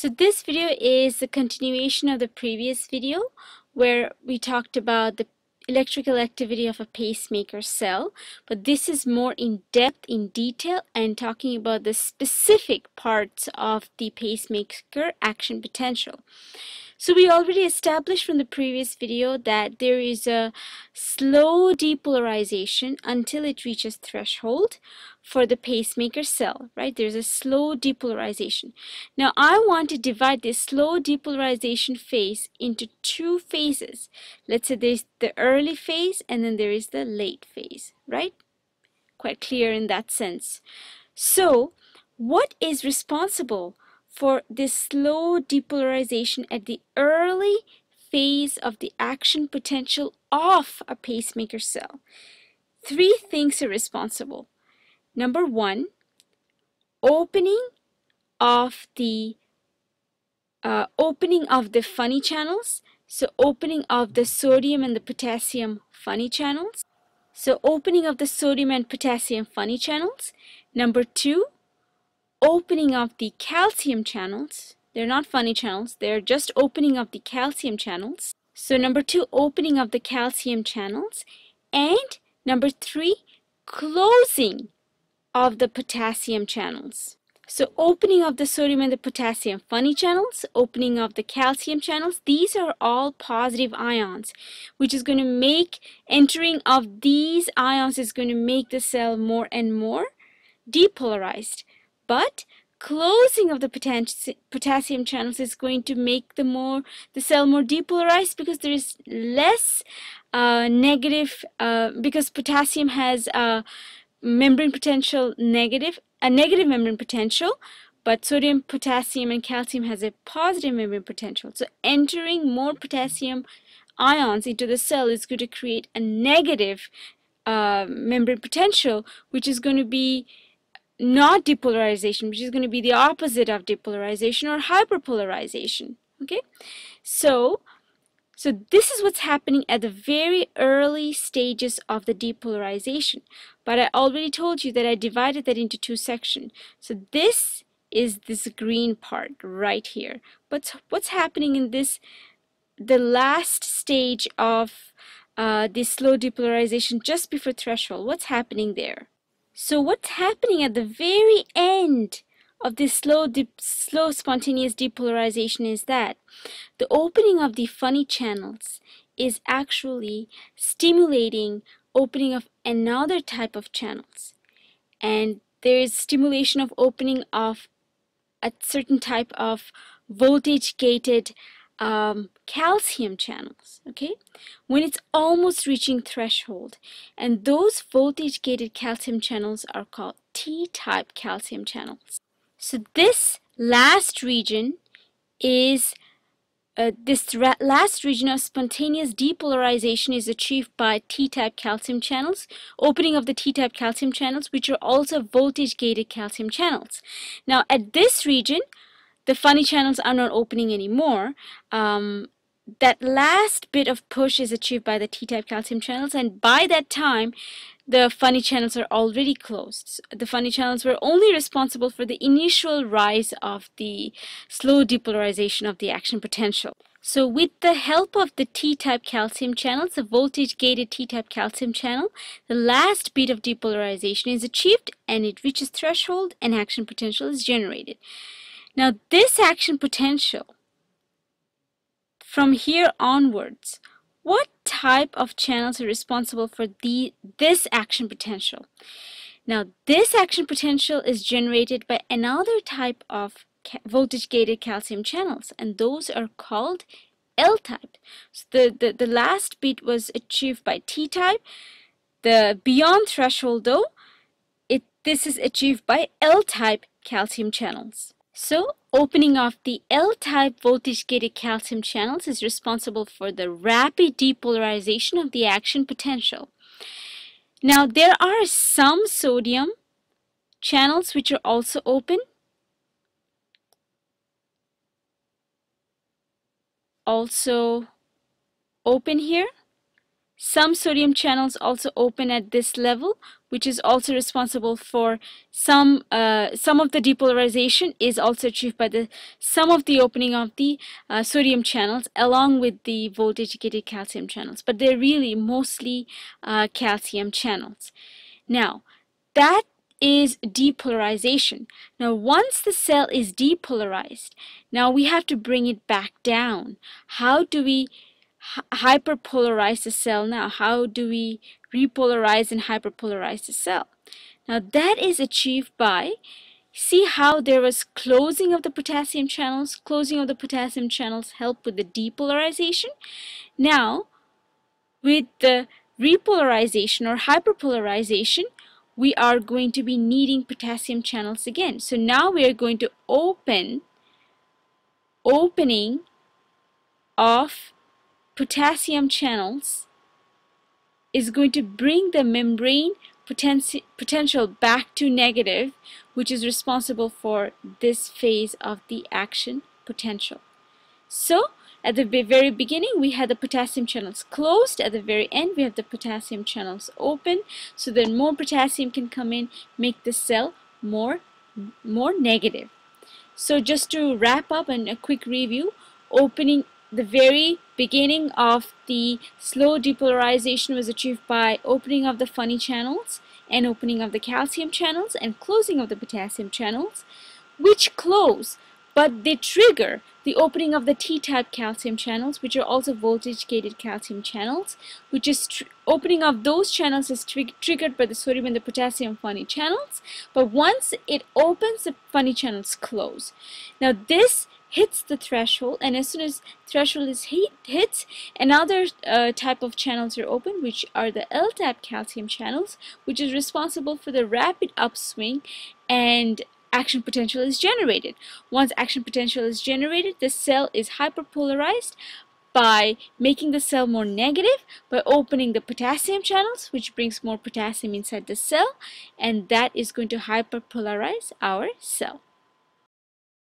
So this video is the continuation of the previous video where we talked about the electrical activity of a pacemaker cell but this is more in depth in detail and talking about the specific parts of the pacemaker action potential. So we already established from the previous video that there is a slow depolarization until it reaches threshold for the pacemaker cell, right? There's a slow depolarization. Now I want to divide this slow depolarization phase into two phases. Let's say there's the early phase and then there is the late phase, right? Quite clear in that sense. So what is responsible for this slow depolarization at the early phase of the action potential of a pacemaker cell. Three things are responsible. Number one, opening of the uh, opening of the funny channels. So opening of the sodium and the potassium funny channels. So opening of the sodium and potassium funny channels. Number two, opening of the calcium channels. They're not funny channels, they're just opening of the calcium channels. So number two, opening of the calcium channels. And number three, closing of the potassium channels. So opening of the sodium and the potassium funny channels, opening of the calcium channels, these are all positive ions, which is going to make entering of these ions is going to make the cell more and more depolarized. But closing of the potassium channels is going to make the more the cell more depolarized because there is less uh, negative uh, because potassium has a membrane potential negative a negative membrane potential but sodium potassium and calcium has a positive membrane potential so entering more potassium ions into the cell is going to create a negative uh, membrane potential which is going to be not depolarization, which is going to be the opposite of depolarization or hyperpolarization. Okay, so so this is what's happening at the very early stages of the depolarization. But I already told you that I divided that into two sections. So this is this green part right here. But what's happening in this, the last stage of uh, this slow depolarization just before threshold? What's happening there? So what's happening at the very end of this slow, slow spontaneous depolarization is that the opening of the funny channels is actually stimulating opening of another type of channels. And there is stimulation of opening of a certain type of voltage gated um, calcium channels, okay, when it's almost reaching threshold. And those voltage gated calcium channels are called T-type calcium channels. So this last region is uh, this last region of spontaneous depolarization is achieved by T-type calcium channels, opening of the T-type calcium channels, which are also voltage-gated calcium channels. Now, at this region, the funny channels are not opening anymore. Um, that last bit of push is achieved by the T-type calcium channels and by that time the funny channels are already closed. The funny channels were only responsible for the initial rise of the slow depolarization of the action potential. So with the help of the T-type calcium channels, the voltage-gated T-type calcium channel, the last bit of depolarization is achieved and it reaches threshold and action potential is generated. Now this action potential, from here onwards, what type of channels are responsible for the, this action potential? Now this action potential is generated by another type of voltage gated calcium channels and those are called L-type. So the, the, the last bit was achieved by T-type. The beyond threshold though, it, this is achieved by L-type calcium channels. So opening of the L-type voltage-gated calcium channels is responsible for the rapid depolarization of the action potential. Now there are some sodium channels which are also open. Also open here some sodium channels also open at this level, which is also responsible for some uh, some of the depolarization is also achieved by the some of the opening of the uh, sodium channels along with the voltage gated calcium channels. But they're really mostly uh, calcium channels. Now, that is depolarization. Now once the cell is depolarized, now we have to bring it back down. How do we hyperpolarize the cell now? How do we repolarize and hyperpolarize the cell? Now that is achieved by see how there was closing of the potassium channels closing of the potassium channels help with the depolarization now with the repolarization or hyperpolarization we are going to be needing potassium channels again. So now we are going to open opening of potassium channels is going to bring the membrane poten potential back to negative, which is responsible for this phase of the action potential. So at the very beginning, we had the potassium channels closed. At the very end, we have the potassium channels open so that more potassium can come in, make the cell more, more negative. So just to wrap up and a quick review, opening the very beginning of the slow depolarization was achieved by opening of the funny channels and opening of the calcium channels and closing of the potassium channels, which close but they trigger the opening of the T-type calcium channels, which are also voltage-gated calcium channels, which is opening of those channels is triggered by the sodium and the potassium funny channels, but once it opens, the funny channels close. Now this hits the threshold and as soon as threshold is hit, hits another uh, type of channels are open which are the L-type calcium channels which is responsible for the rapid upswing and action potential is generated. Once action potential is generated, the cell is hyperpolarized by making the cell more negative by opening the potassium channels which brings more potassium inside the cell and that is going to hyperpolarize our cell.